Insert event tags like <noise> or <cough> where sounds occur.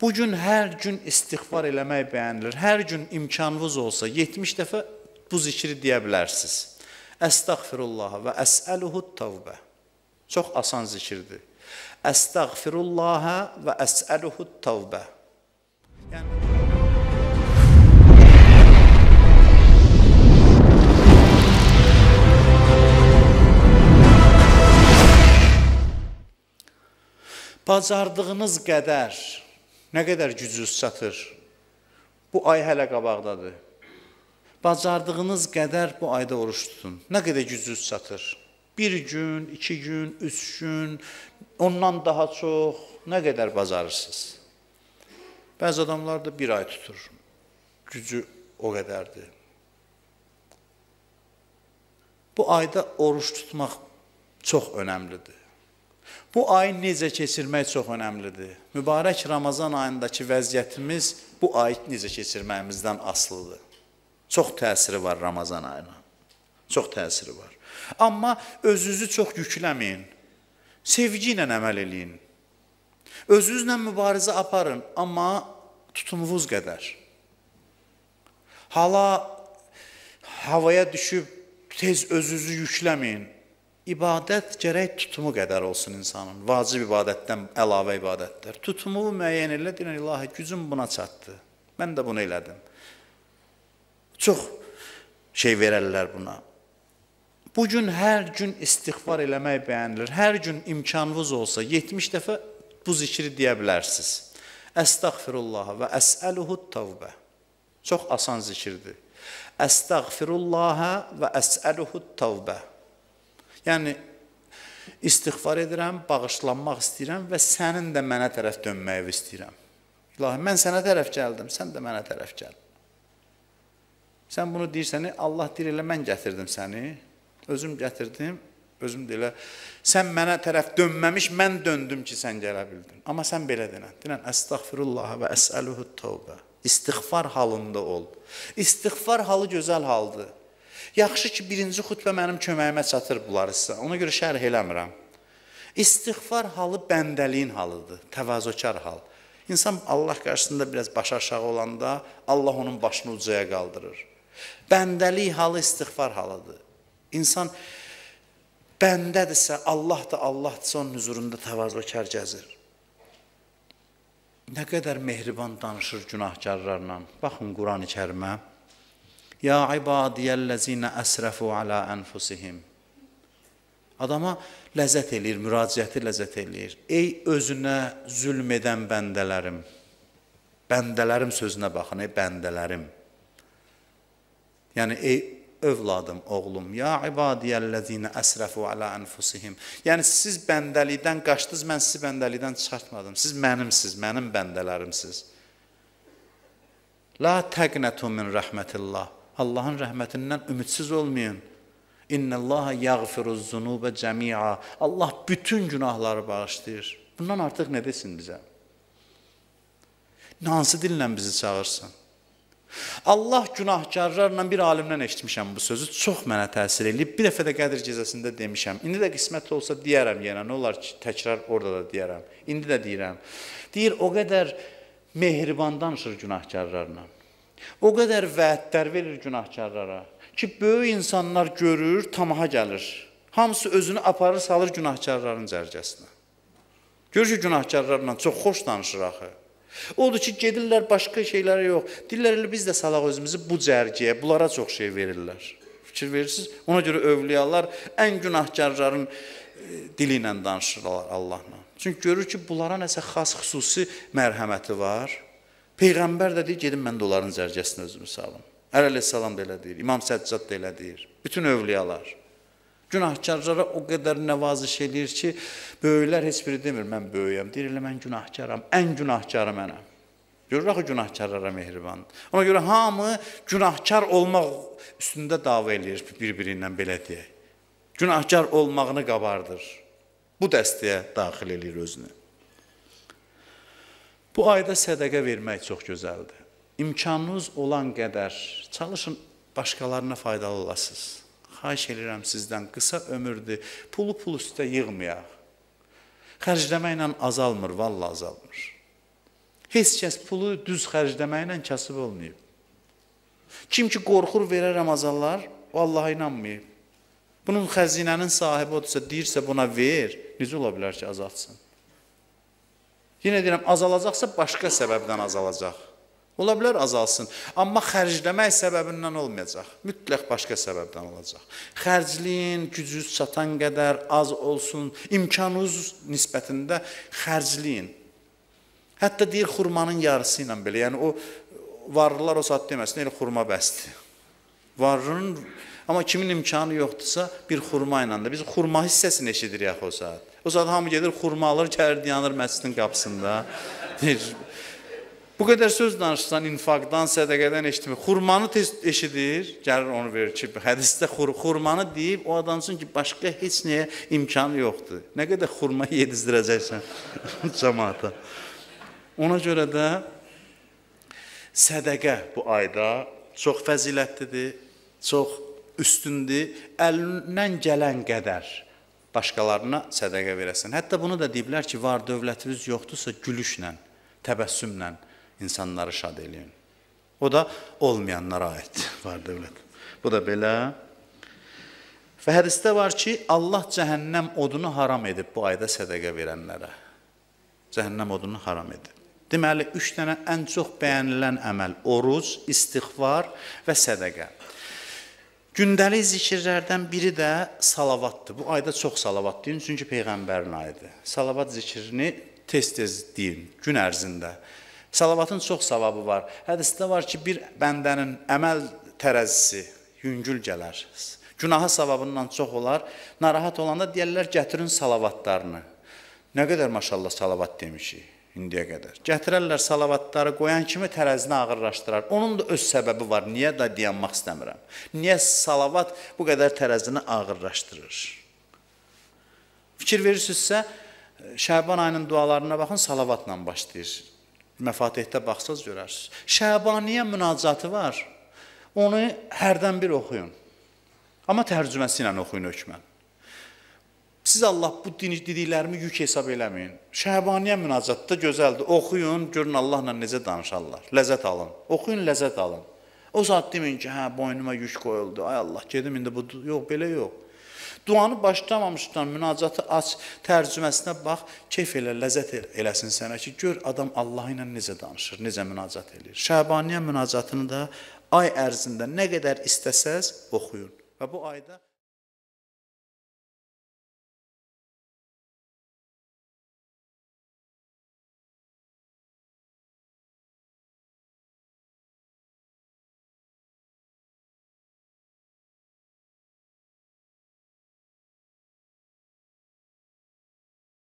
Bu gün hər gün istighfar eləmək bəyənilir. Hər gün imkanınız olsa 70 dəfə bu zikri deyə bilərsiniz. Əstəğfirullah və əsəluhu tövbə. Çox asan zikirdir. Əstəğfirullah və əsəluhu tövbə. Yəni Bacardığınız qədər Nə qədər gücünüz çatır? Bu ay hələ qabaqdadır. Bacardığınız qədər bu ayda oruç tutun. Nə qədər gücünüz çatır? Bir gün, iki gün, üç gün, ondan daha çox nə qədər bacarırsınız? Bəzi adamlar da bir ay tutur. Gücü o qədərdir. Bu ayda oruç tutmaq çox önəmlidir. Bu ayı necə keçirmək çox önəmlidir. Mübarək Ramazan ayındakı vəziyyətimiz bu ayı necə keçirməyimizdən asılıdır. Çox təsiri var Ramazan ayına. Çox təsiri var. Amma özünüzü çox yükləməyin. Sevgi ilə əməl eləyin. Özünüzlə mübarizə aparın, amma tutumunuz qədər. Hala havaya düşüb tez özünüzü yükləməyin ibadət gərək tutumu qədər olsun insanın. Vacib ibadətdən əlavə ibadətlər. Tutumu müəyyən elə, deyirən ilahi gücüm buna çatdı. Mən də bunu elədim. Çox şey verərlər buna. Bu gün hər gün istighfar eləmək bəyənilir. Hər gün imkanınız olsa 70 dəfə bu zikri deyə bilərsiniz. Əstəğfirullah və əsəluhu tövbə. Çox asan zikirdir. Əstəğfirullah və əsəluhu tövbə. Yəni istighfar edirəm, bağışlanmaq istəyirəm və sənin də mənə tərəf dönməyi istəyirəm. İlahi, mən sənə tərəf gəldim, sən də mənə tərəf gəl. Sən bunu deyirsən, Allah deyir elə mən gətirdim səni, özüm gətirdim, özüm də elə sən mənə tərəf dönməmiş mən döndüm ki, sən gələ bildin. Amma sən belə denən. Denən əstəğfirullah və əsəluhu tövbə. İstighfar halında ol. İstighfar halı gözəl haldır. Yaxşı ki, birinci xütbə mənim köməyimə çatır bunları sizə. Ona görə şərh eləmirəm. İstighfar halı bəndəliyin halıdır, təvazökar hal. İnsan Allah qarşısında biraz baş aşağı olanda Allah onun başını ucaya qaldırır. Bəndəlik halı istighfar halıdır. İnsan bəndədirsə, Allah da Allahdırsa onun huzurunda təvazökar gəzir. Nə qədər mehriban danışır günahkarlarla. Baxın Qurani-Kərimə. Ya ibadiyəllezine əsrəfu alə ənfusihim. Adama ləzzət eləyir, müraciəti ləzzət eləyir. Ey özünə zülm edən bəndələrim. Bəndələrim sözünə baxın, ey bəndələrim. Yəni ey övladım, oğlum, ya ibadiyəllezine əsrəfu alə ənfusihim. Yəni siz bəndəlikdən qaçdınız, mən sizi bəndəlikdən çıxartmadım. Siz mənimsiz, mənim bəndələrimsiz. La təqnətu min rəhmətillah. Allahın rəhmətindən ümidsiz olmayın. İnnallaha yaghfiruz zunubə cəmi'a. Allah bütün günahları bağışlayır. Bundan artıq nə desin bizə? Hansı dillə bizi çağırsın? Allah günahkarlarla bir alimdən eşitmişəm bu sözü. Çox mənə təsir eləyib. Bir dəfə də Qədir gecəsində demişəm. İndi də qismət olsa deyərəm yenə. Nə olar ki, təkrar orada da deyərəm. İndi də deyirəm. Deyir, o qədər mehriban danışır günahkarlarla. O qədər vədlər verir günahkarlara ki, böyük insanlar görür, tamaha gəlir. Hamısı özünü aparır, salır günahkarların cərgəsinə. Görür ki, günahkarlarla çox xoş danışır axı. Odur ki, gedirlər başqa şeylərə yox. Dillər elə biz də salaq özümüzü bu cərgəyə, bunlara çox şey verirlər. Fikir verirsiniz? Ona görə övliyalar ən günahkarların e, dili ilə danışırlar Allahla. Çünki görür ki, bunlara nəsə xas xüsusi mərhəməti var. Peyğəmbər də deyir, gedin mən də onların cərgəsinə özümü salım. Əleyhissalam da elə deyir, İmam Səccad da elə deyir. Bütün övliyalar. Günahkarlara o qədər nəvaziş eləyir ki, böyüklər heç biri demir, mən böyüyəm. Deyir, elə mən günahkaram, ən günahkarı mənəm. Görür axı günahkarlara mehriban. Ona görə hamı günahkar olmaq üstündə dava eləyir bir-biri ilə belə deyək. Günahkar olmağını qabardır. Bu dəstəyə daxil eləyir özünü. Bu ayda sədəqə vermək çox gözəldir. İmkanınız olan qədər çalışın başqalarına faydalı olasınız. Xahiş edirəm sizdən qısa ömürdür, pulu pul üstə yığmayaq. Xərcləməklə azalmır, valla azalmır. Heç kəs pulu düz xərcləməklə kasıb olmayıb. Kim ki qorxur verər Ramazanlar, o Allaha inanmayıb. Bunun xəzinənin sahibi odursa, deyirsə buna ver, necə ola bilər ki, azaltsın? Yenə deyirəm, azalacaqsa başqa səbəbdən azalacaq. Ola bilər azalsın, amma xərcləmək səbəbindən olmayacaq. Mütləq başqa səbəbdən olacaq. Xərcləyin, gücünüz çatan qədər az olsun, imkanınız nisbətində xərcləyin. Hətta deyir xurmanın yarısı ilə belə. Yəni o varlılar o saat deməsin, elə xurma bəsdir. Varlının amma kimin imkanı yoxdursa bir xurma ilə də biz xurma hissəsini eşidirik o saat. O saat hamı gedir xurma alır, gəlir dayanır məscidin qapısında. <laughs> Bu qədər söz danışsan infaqdan, sədaqədən eşitmir. Xurmanı tez eşidir, gəlir onu verir ki, hədisdə xur xurmanı deyib o adam üçün ki, başqa heç nəyə imkanı yoxdur. Nə qədər xurma <laughs> yedizdirəcəksən <laughs> cəmaata. Ona görə də sədaqə bu ayda çox fəzilətlidir, çox üstündür. Əlindən gələn qədər başqalarına sədaqə verəsən. Hətta bunu da deyiblər ki, var dövlətiniz yoxdursa gülüşlə, təbəssümlə insanları şad eləyin. O da olmayanlara aid <laughs> var dövlət. Bu da belə. Və hədisdə var ki, Allah cəhənnəm odunu haram edib bu ayda sədaqə verənlərə. Cəhənnəm odunu haram edib. Deməli, üç dənə ən çox bəyənilən əməl oruc, istighfar və sədaqə. Gündəlik zikirlərdən biri də salavatdır. Bu ayda çox salavat deyin, çünki Peyğəmbərin ayıdır. Salavat zikrini tez-tez deyin, gün ərzində. Salavatın çox savabı var. Hədisdə var ki, bir bəndənin əməl tərəzisi yüngül gələr. Günahı savabından çox olar. Narahat olanda deyərlər, gətirin salavatlarını. Nə qədər maşallah salavat demişik indiyə qədər. Gətirərlər salavatları qoyan kimi tərəzini ağırlaşdırar. Onun da öz səbəbi var. Niyə də dayanmaq istəmirəm. Niyə salavat bu qədər tərəzini ağırlaşdırır? Fikir verirsinizsə, Şəban ayının dualarına baxın, salavatla başlayır. Məfatihdə baxsaz görərsiniz. Şəbaniyə münacatı var. Onu hərdən bir oxuyun. Amma tərcüməsi ilə oxuyun hökmən. Siz Allah bu dediklərimi yük hesab eləməyin. Şəhbaniyə münacatda gözəldir. Oxuyun, görün Allahla necə danışarlar. Ləzzət alın. Oxuyun, ləzzət alın. O saat deməyin ki, hə, boynuma yük qoyuldu. Ay Allah, gedim indi bu yox, belə yox. Duanı başlamamışdan münacatı aç, tərcüməsinə bax, keyf elə, ləzzət eləsin sənə ki, gör adam Allah ilə necə danışır, necə münacat eləyir. Şəhbaniyə münacatını da ay ərzində nə qədər istəsəz oxuyun. Və bu ayda